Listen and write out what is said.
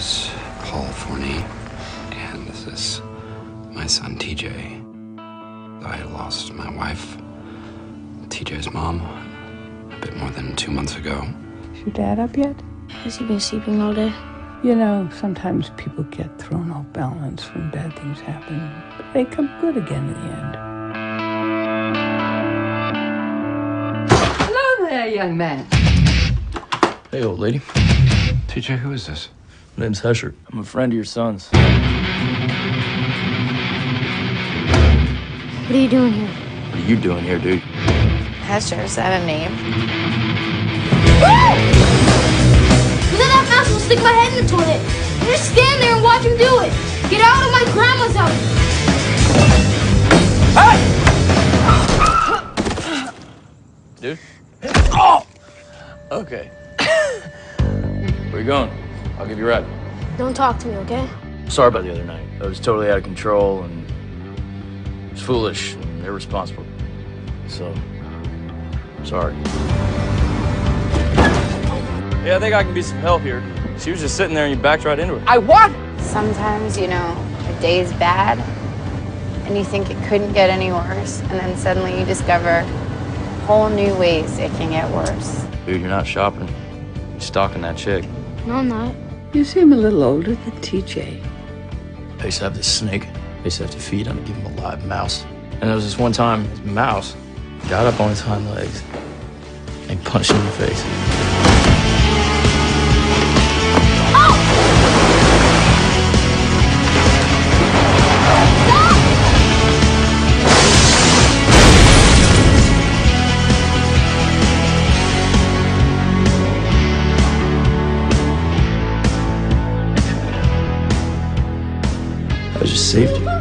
is Paul Forney, and this is my son TJ. I lost my wife, TJ's mom, a bit more than two months ago. Is your dad up yet? Has he been sleeping all day? You know, sometimes people get thrown off balance when bad things happen, but they come good again in the end. Hello there, young man. Hey, old lady. TJ, who is this? My name's Hesher. I'm a friend of your son's. What are you doing here? What are you doing here, dude? Hesher, is that a name? Then that mouse will stick my head in the toilet. And just stand there and watch him do it. Get out of my grandma's house. Hey! Dude? Oh! Okay. Where you going? I'll give you a ride. Don't talk to me, okay? Sorry about the other night. I was totally out of control and it was foolish and irresponsible. So, sorry. Yeah, I think I can be some help here. She was just sitting there and you backed right into her. I what? Sometimes, you know, a day's bad and you think it couldn't get any worse, and then suddenly you discover whole new ways it can get worse. Dude, you're not shopping. You're stalking that chick. No, I'm not. You seem a little older than TJ. I used to have this snake. I used to have to feed him and give him a live mouse. And there was this one time, this mouse got up on his hind legs and punched him in the face. I just saved you.